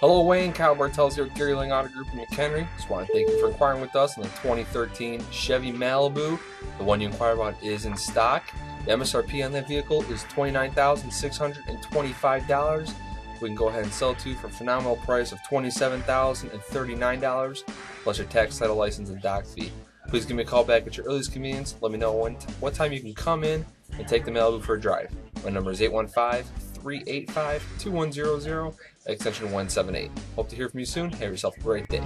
Hello, Wayne. Kyle Bartels here with Gary Lang Auto Group in McHenry. Just want to thank you for inquiring with us on the 2013 Chevy Malibu. The one you inquired about is in stock. The MSRP on that vehicle is $29,625. We can go ahead and sell to you for a phenomenal price of $27,039 plus your tax, title, license, and doc fee. Please give me a call back at your earliest convenience. Let me know when, what time you can come in and take the Malibu for a drive. My number is 815 385 2100, extension 178. Hope to hear from you soon. Have yourself a great day.